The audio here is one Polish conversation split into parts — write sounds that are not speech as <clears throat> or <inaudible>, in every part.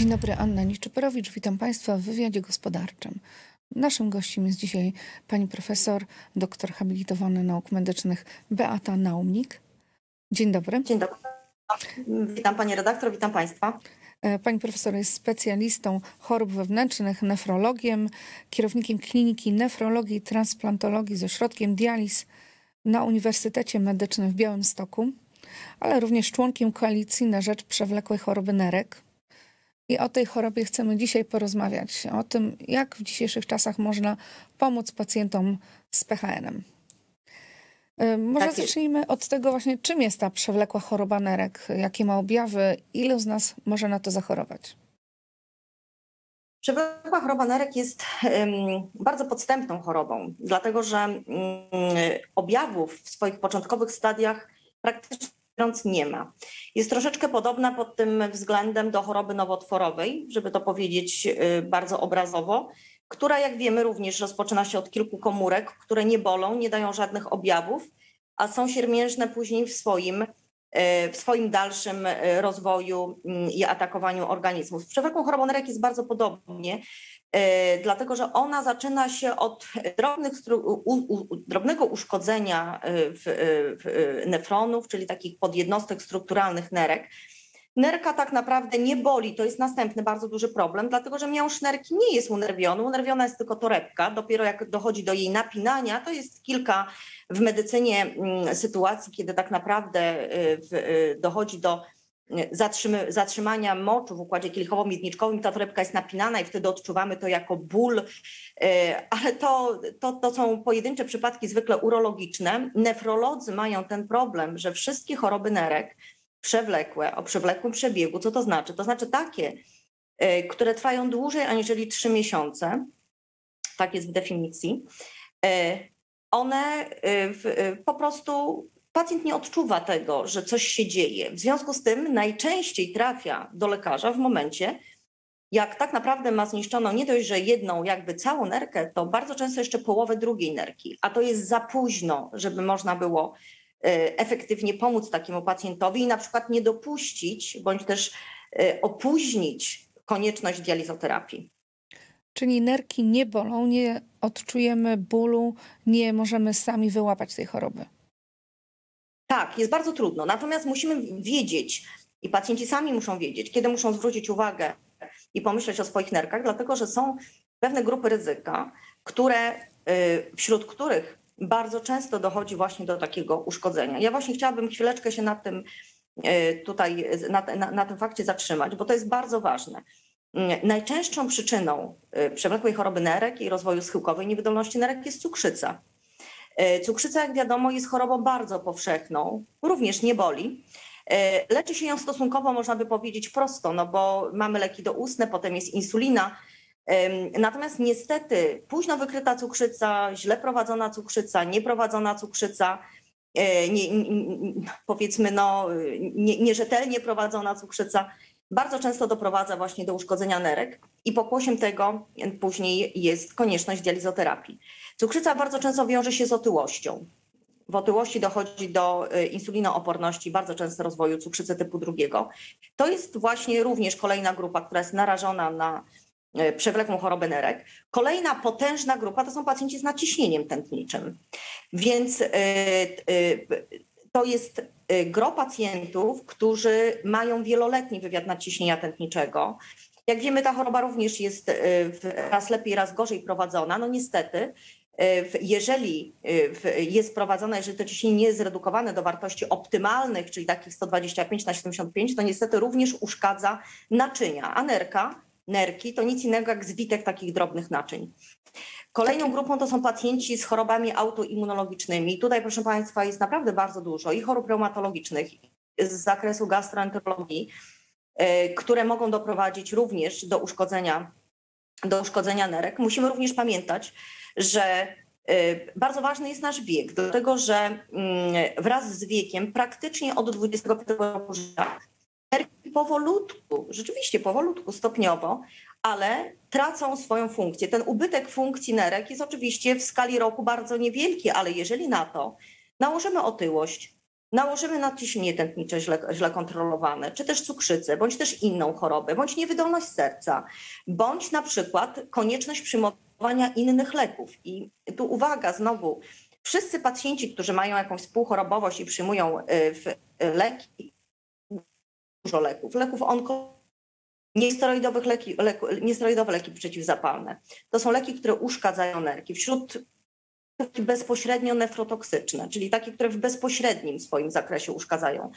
Dzień dobry, Anna Niczyperowicz. Witam Państwa w wywiadzie gospodarczym. Naszym gościem jest dzisiaj pani profesor, doktor habilitowany nauk medycznych Beata Naumnik. Dzień dobry. Dzień dobry. Witam pani redaktor, witam państwa. E, pani profesor jest specjalistą chorób wewnętrznych, nefrologiem, kierownikiem kliniki nefrologii i transplantologii z ośrodkiem dializ na Uniwersytecie Medycznym w Białymstoku, ale również członkiem koalicji na rzecz przewlekłej choroby nerek. I o tej chorobie chcemy dzisiaj porozmawiać, o tym, jak w dzisiejszych czasach można pomóc pacjentom z PHN-em. E, może tak zacznijmy od tego właśnie, czym jest ta przewlekła choroba nerek, jakie ma objawy, ilu z nas może na to zachorować? Przewlekła choroba nerek jest bardzo podstępną chorobą, dlatego że um, objawów w swoich początkowych stadiach praktycznie nie ma. Jest troszeczkę podobna pod tym względem do choroby nowotworowej, żeby to powiedzieć y, bardzo obrazowo, która jak wiemy również rozpoczyna się od kilku komórek, które nie bolą, nie dają żadnych objawów, a są siermiężne później w swoim, y, w swoim dalszym y, rozwoju mm, i atakowaniu organizmów. Z przewlekłą chorobą nerek jest bardzo podobnie. E, dlatego że ona zaczyna się od drobnych, u, u, drobnego uszkodzenia e, w, e, w nefronów, czyli takich podjednostek strukturalnych nerek. Nerka tak naprawdę nie boli, to jest następny bardzo duży problem, dlatego że miąższ nerki nie jest unerwiony, unerwiona jest tylko torebka. Dopiero jak dochodzi do jej napinania, to jest kilka w medycynie mm, sytuacji, kiedy tak naprawdę dochodzi do zatrzymania moczu w układzie kielichowo-miedniczkowym, ta torebka jest napinana i wtedy odczuwamy to jako ból, e, ale to, to, to są pojedyncze przypadki zwykle urologiczne. Nefrolodzy mają ten problem, że wszystkie choroby nerek przewlekłe, o przewlekłym przebiegu, co to znaczy? To znaczy takie, e, które trwają dłużej aniżeli trzy miesiące, tak jest w definicji, e, one po prostu pacjent nie odczuwa tego, że coś się dzieje. W związku z tym najczęściej trafia do lekarza w momencie, jak tak naprawdę ma zniszczoną nie dość, że jedną jakby całą nerkę, to bardzo często jeszcze połowę drugiej nerki, a to jest za późno, żeby można było e, efektywnie pomóc takiemu pacjentowi i na przykład nie dopuścić bądź też e, opóźnić konieczność dializoterapii. Czyli nerki nie bolą, nie odczujemy bólu, nie możemy sami wyłapać tej choroby. Tak, jest bardzo trudno. Natomiast musimy wiedzieć, i pacjenci sami muszą wiedzieć, kiedy muszą zwrócić uwagę i pomyśleć o swoich nerkach, dlatego że są pewne grupy ryzyka, które, y, wśród których bardzo często dochodzi właśnie do takiego uszkodzenia. Ja właśnie chciałabym chwileczkę się na tym y, tutaj, na, na, na tym fakcie zatrzymać, bo to jest bardzo ważne. Y, najczęstszą przyczyną przewlekłej choroby nerek i rozwoju schyłkowej niewydolności nerek jest cukrzyca. E, cukrzyca, jak wiadomo, jest chorobą bardzo powszechną, również nie boli. E, leczy się ją stosunkowo, można by powiedzieć, prosto, no bo mamy leki doustne, potem jest insulina. Natomiast niestety późno wykryta cukrzyca, źle prowadzona cukrzyca, nieprowadzona cukrzyca, e, nie, powiedzmy no, nie, nierzetelnie prowadzona cukrzyca bardzo często doprowadza właśnie do uszkodzenia nerek i pokłosiem tego później jest konieczność dializoterapii. Cukrzyca bardzo często wiąże się z otyłością. W otyłości dochodzi do y, insulinooporności, bardzo często rozwoju cukrzycy typu drugiego. To jest właśnie również kolejna grupa, która jest narażona na y, przewlekłą chorobę nerek. Kolejna potężna grupa to są pacjenci z naciśnieniem tętniczym. Więc y, to jest gro pacjentów, którzy mają wieloletni wywiad nadciśnienia tętniczego. Jak wiemy, ta choroba również jest raz lepiej, raz gorzej prowadzona. No niestety, jeżeli jest prowadzone, jeżeli to ciśnienie nie jest zredukowane do wartości optymalnych, czyli takich 125 na 75, to niestety również uszkadza naczynia. A nerka, nerki to nic innego jak zwitek takich drobnych naczyń. Kolejną grupą to są pacjenci z chorobami autoimmunologicznymi. Tutaj, proszę Państwa, jest naprawdę bardzo dużo i chorób reumatologicznych z zakresu gastroenterologii, które mogą doprowadzić również do uszkodzenia, do uszkodzenia nerek. Musimy również pamiętać, że y, bardzo ważny jest nasz wiek, dlatego że mm, wraz z wiekiem, praktycznie od 25 roku życia, nerki powolutku, rzeczywiście powolutku, stopniowo, ale tracą swoją funkcję. Ten ubytek funkcji nerek jest oczywiście w skali roku bardzo niewielki, ale jeżeli na to nałożymy otyłość, nałożymy nadciśnienie tętnicze źle, źle kontrolowane, czy też cukrzycę, bądź też inną chorobę, bądź niewydolność serca, bądź na przykład konieczność przyjmowania innych leków. I tu uwaga, znowu, wszyscy pacjenci, którzy mają jakąś współchorobowość i przyjmują y, leki, dużo leków, leków onko Niesteroidowych leki, leku, niesteroidowe leki przeciwzapalne. To są leki, które uszkadzają nerki. Wśród bezpośrednio nefrotoksyczne, czyli takie, które w bezpośrednim swoim zakresie uszkadzają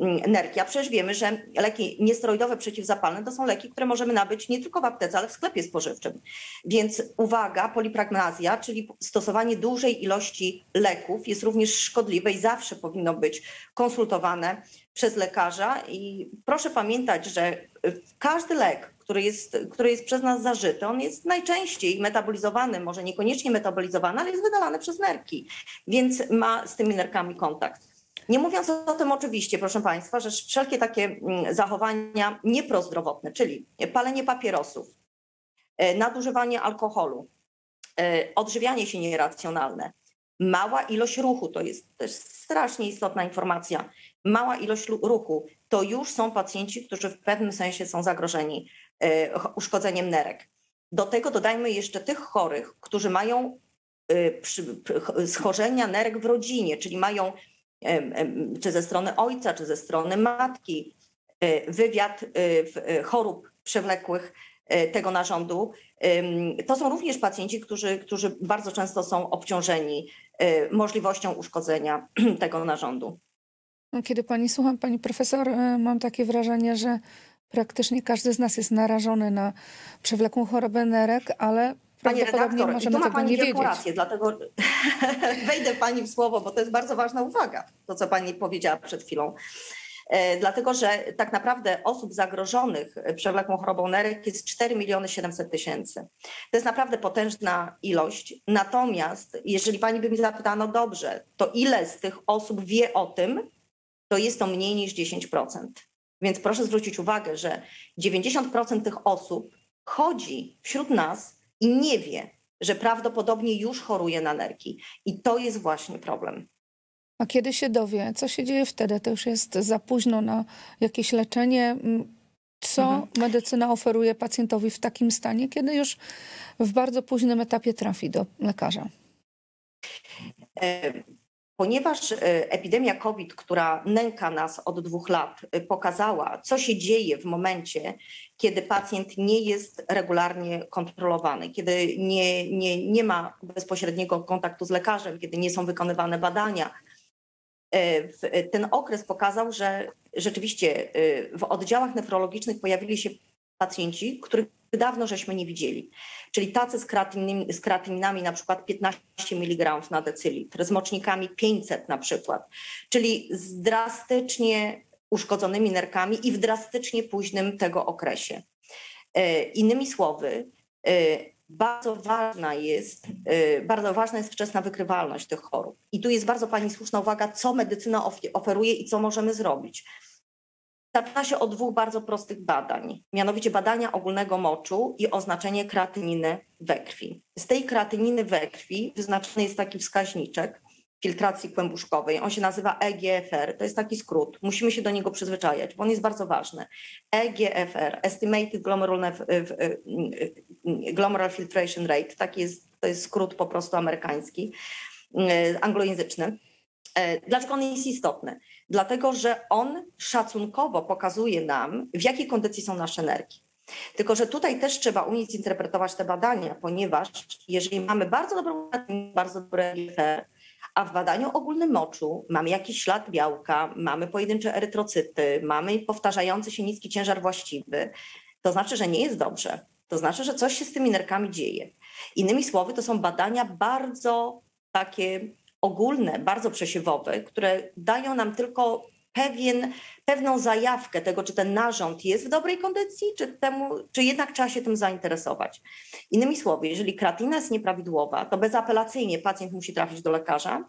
mm, nerki. A przecież wiemy, że leki niesteroidowe przeciwzapalne to są leki, które możemy nabyć nie tylko w aptece, ale w sklepie spożywczym. Więc uwaga, polipragmazja, czyli stosowanie dużej ilości leków jest również szkodliwe i zawsze powinno być konsultowane przez lekarza. I proszę pamiętać, że każdy lek, który jest, który jest przez nas zażyty, on jest najczęściej metabolizowany, może niekoniecznie metabolizowany, ale jest wydalany przez nerki, więc ma z tymi nerkami kontakt. Nie mówiąc o tym oczywiście, proszę Państwa, że wszelkie takie mm, zachowania nieprozdrowotne, czyli palenie papierosów, e, nadużywanie alkoholu, e, odżywianie się nieracjonalne, mała ilość ruchu, to jest też strasznie istotna informacja, mała ilość ruchu, to już są pacjenci, którzy w pewnym sensie są zagrożeni e, uszkodzeniem nerek. Do tego dodajmy jeszcze tych chorych, którzy mają e, schorzenia nerek w rodzinie, czyli mają czy ze strony ojca, czy ze strony matki, e, wywiad chorób przewlekłych tego narządu. To są również pacjenci, którzy, którzy bardzo często są obciążeni możliwością uszkodzenia <clears throat> tego narządu. Kiedy pani słucham, pani profesor, e, mam takie wrażenie, że praktycznie każdy z nas jest narażony na przewlekłą chorobę nerek, ale Pani redaktor, możemy tu ma Pani wielką rację, dlatego <laughs> wejdę Pani w słowo, bo to jest bardzo ważna uwaga, to co Pani powiedziała przed chwilą. E, dlatego, że tak naprawdę osób zagrożonych przewlekłą chorobą nerek jest 4 miliony 700 tysięcy. To jest naprawdę potężna ilość. Natomiast jeżeli Pani by mi zapytała, no dobrze, to ile z tych osób wie o tym, to jest to mniej niż 10%. Więc proszę zwrócić uwagę, że 90% tych osób chodzi wśród nas i nie wie, że prawdopodobnie już choruje na nerki. I to jest właśnie problem. A kiedy się dowie, co się dzieje wtedy? To już jest za późno na jakieś leczenie. Co mhm. medycyna oferuje pacjentowi w takim stanie, kiedy już w bardzo późnym etapie trafi do lekarza? E, Ponieważ e, epidemia COVID, która nęka nas od dwóch lat, e, pokazała, co się dzieje w momencie, kiedy pacjent nie jest regularnie kontrolowany, kiedy nie, nie, nie ma bezpośredniego kontaktu z lekarzem, kiedy nie są wykonywane badania, ten okres pokazał, że rzeczywiście w oddziałach nefrologicznych pojawili się pacjenci, których dawno żeśmy nie widzieli. Czyli tacy z, kreatyninami, z kreatyninami na przykład 15 mg na decylitr, z mocznikami 500 na przykład, czyli z drastycznie uszkodzonymi nerkami i w drastycznie późnym tego okresie. E, innymi słowy, e, bardzo ważna jest, e, bardzo ważna jest wczesna wykrywalność tych chorób. I tu jest bardzo Pani słuszna uwaga, co medycyna oferuje i co możemy zrobić. Zaczyna się od dwóch bardzo prostych badań, mianowicie badania ogólnego moczu i oznaczenie kreatyniny we krwi. Z tej kreatyniny we krwi wyznaczony jest taki wskaźniczek filtracji kłębuszkowej. On się nazywa EGFR, to jest taki skrót. Musimy się do niego przyzwyczajać, bo on jest bardzo ważny. EGFR, Estimated Glomerular, Filtration Rate, taki jest, to jest skrót po prostu amerykański, anglojęzyczny. E, dlaczego on jest istotny? Dlatego, że on szacunkowo pokazuje nam, w jakiej kondycji są nasze nerki. Tylko, że tutaj też trzeba umieć zinterpretować te badania, ponieważ jeżeli mamy bardzo dobrą, bardzo dobre GFR, a w badaniu ogólnym moczu mamy jakiś ślad białka, mamy pojedyncze erytrocyty, mamy powtarzający się niski ciężar właściwy, to znaczy, że nie jest dobrze. To znaczy, że coś się z tymi nerkami dzieje. Innymi słowy, to są badania bardzo takie ogólne, bardzo przesiewowe, które dają nam tylko pewien, pewną zajawkę tego, czy ten narząd jest w dobrej kondycji, czy, temu, czy jednak trzeba się tym zainteresować. Innymi słowy, jeżeli kreatyna jest nieprawidłowa, to bezapelacyjnie pacjent musi trafić do lekarza.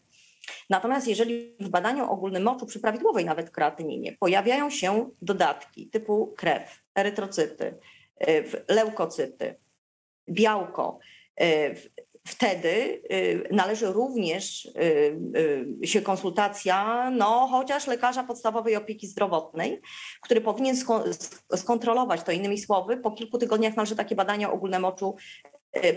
Natomiast jeżeli w badaniu ogólnym moczu przy prawidłowej nawet kreatyninie pojawiają się dodatki typu krew, erytrocyty, e, leukocyty, białko, e, wtedy y, należy również y, się konsultacja, no chociaż lekarza podstawowej opieki zdrowotnej, który powinien skontrolować to innymi słowy. Po kilku tygodniach należy takie badania ogólne moczu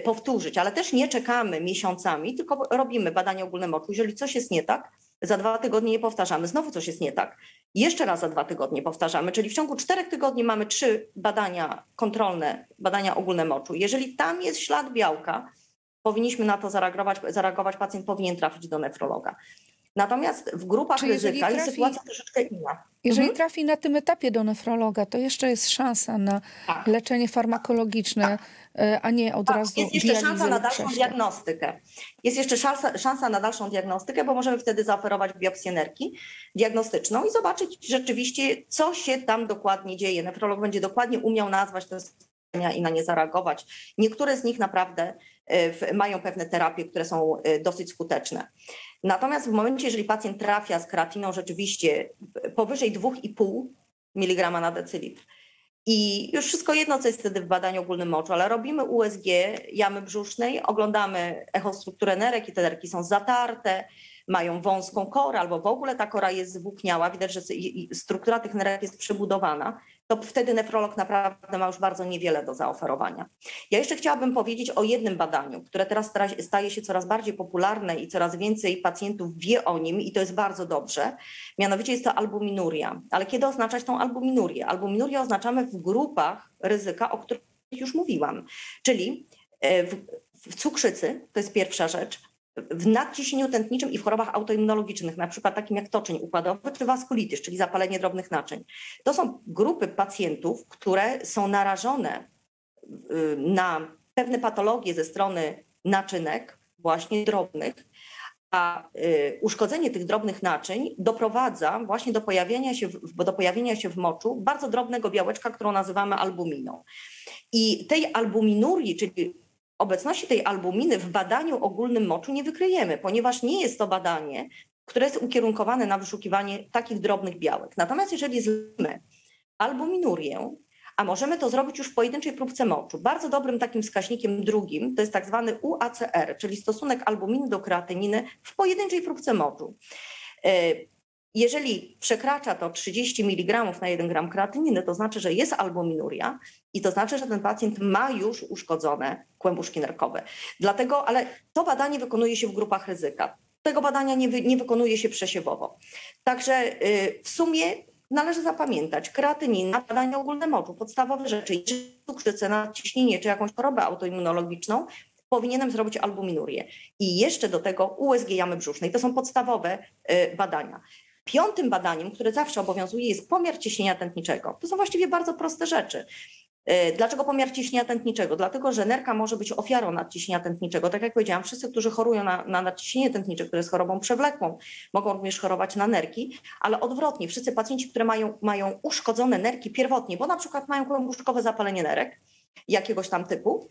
powtórzyć, ale też nie czekamy miesiącami, tylko robimy badania ogólne moczu. Jeżeli coś jest nie tak, za dwa tygodnie nie powtarzamy, znowu coś jest nie tak. Jeszcze raz za dwa tygodnie powtarzamy, czyli w ciągu czterech tygodni mamy trzy badania kontrolne, badania ogólne moczu. Jeżeli tam jest ślad białka, powinniśmy na to zareagować, zareagować pacjent powinien trafić do nefrologa. Natomiast w grupach Czy ryzyka trafi, jest sytuacja troszeczkę inna. Jeżeli mhm. trafi na tym etapie do nefrologa, to jeszcze jest szansa na tak. leczenie farmakologiczne, tak. E, a nie od tak. razu Jest jeszcze szansa na dalszą diagnostykę. Jest jeszcze szansa, szansa na dalszą diagnostykę, bo możemy wtedy zaoferować biopsję nerki diagnostyczną i zobaczyć rzeczywiście, co się tam dokładnie dzieje. Nefrolog będzie dokładnie umiał nazwać te i na nie zareagować. Niektóre z nich naprawdę mają pewne terapie, które są e, dosyć skuteczne. Natomiast w momencie, jeżeli pacjent trafia z kreatiną rzeczywiście powyżej 2,5 mg na decylitr, i już wszystko jedno, co jest wtedy w badaniu ogólnym moczu, ale robimy USG jamy brzusznej, oglądamy echostrukturę nerek i te nerki są zatarte, mają wąską korę albo w ogóle ta kora jest zwłókniała, widać, że struktura tych nerek jest przebudowana to wtedy nefrolog naprawdę ma już bardzo niewiele do zaoferowania. Ja jeszcze chciałabym powiedzieć o jednym badaniu, które teraz staje się coraz bardziej popularne i coraz więcej pacjentów wie o nim i to jest bardzo dobrze. Mianowicie jest to albuminuria. Ale kiedy oznaczać tą albuminurię? Albuminurię oznaczamy w grupach ryzyka, o których już mówiłam, czyli e, w, w cukrzycy, to jest pierwsza rzecz, w nadciśnieniu tętniczym i w chorobach autoimmunologicznych, na przykład takim jak toczeń układowy czy waskulityz, czyli zapalenie drobnych naczyń. To są grupy pacjentów, które są narażone y, na pewne patologie ze strony naczynek, właśnie drobnych, a y, uszkodzenie tych drobnych naczyń doprowadza właśnie do pojawienia się w, do pojawienia się w moczu bardzo drobnego białeczka, którą nazywamy albuminą. I tej albuminurii, czyli obecności tej albuminy w badaniu ogólnym moczu nie wykryjemy, ponieważ nie jest to badanie, które jest ukierunkowane na wyszukiwanie takich drobnych białek. Natomiast jeżeli zlemy albuminurię, a możemy to zrobić już w pojedynczej próbce moczu. Bardzo dobrym takim wskaźnikiem drugim to jest tak zwany UACR, czyli stosunek albuminy do kreatyniny w pojedynczej próbce moczu. Jeżeli przekracza to 30 mg na 1 gram kreatyniny, to znaczy, że jest albuminuria i to znaczy, że ten pacjent ma już uszkodzone kłębuszki nerkowe. Dlatego, ale to badanie wykonuje się w grupach ryzyka. Tego badania nie, wy, nie wykonuje się przesiewowo. Także yy, w sumie należy zapamiętać, kreatynina, badania ogólne moczu, podstawowe rzeczy, czy cukrzycę, nadciśnienie, czy jakąś chorobę autoimmunologiczną, powinienem zrobić albuminurię. I jeszcze do tego USG jamy brzusznej. To są podstawowe y, badania. Piątym badaniem, które zawsze obowiązuje, jest pomiar ciśnienia tętniczego. To są właściwie bardzo proste rzeczy. E, dlaczego pomiar ciśnienia tętniczego? Dlatego, że nerka może być ofiarą nadciśnienia tętniczego. Tak jak powiedziałam, wszyscy, którzy chorują na, na nadciśnienie tętnicze, które jest chorobą przewlekłą, mogą również chorować na nerki, ale odwrotnie, wszyscy pacjenci, które mają, mają uszkodzone nerki pierwotnie, bo na przykład mają kłębuszkowe zapalenie nerek jakiegoś tam typu,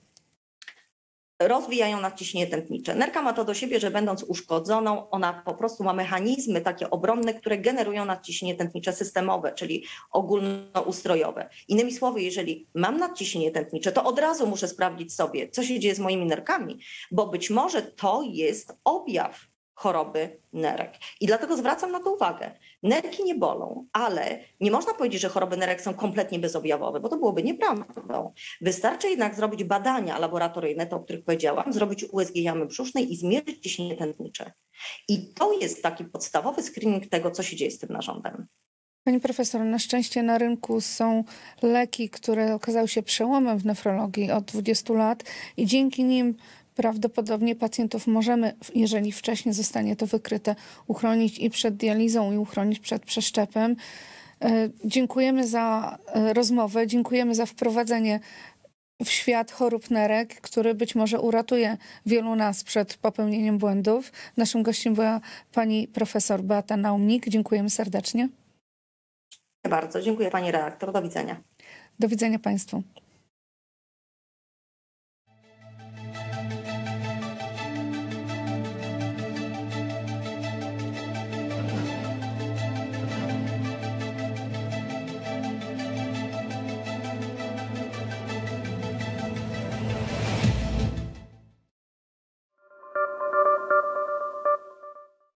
rozwijają nadciśnienie tętnicze. Nerka ma to do siebie, że będąc uszkodzoną, ona po prostu ma mechanizmy takie obronne, które generują nadciśnienie tętnicze systemowe, czyli ogólnoustrojowe. Innymi słowy, jeżeli mam nadciśnienie tętnicze, to od razu muszę sprawdzić sobie, co się dzieje z moimi nerkami, bo być może to jest objaw choroby nerek. I dlatego zwracam na to uwagę. Nerki nie bolą, ale nie można powiedzieć, że choroby nerek są kompletnie bezobjawowe, bo to byłoby nieprawdą. Wystarczy jednak zrobić badania laboratoryjne, te, o których powiedziałam, zrobić USG jamy brzusznej i zmierzyć ciśnienie tętnicze. I to jest taki podstawowy screening tego, co się dzieje z tym narządem. Pani profesor, na szczęście na rynku są leki, które okazały się przełomem w nefrologii od 20 lat i dzięki nim prawdopodobnie pacjentów możemy, jeżeli wcześniej zostanie to wykryte, uchronić i przed dializą, i uchronić przed przeszczepem. E, dziękujemy za e, rozmowę, dziękujemy za wprowadzenie w świat chorób nerek, który być może uratuje wielu nas przed popełnieniem błędów. Naszym gościem była pani profesor Beata Naumnik. Dziękujemy serdecznie. Bardzo. Dziękuję pani redaktor. Do widzenia. Do widzenia państwu.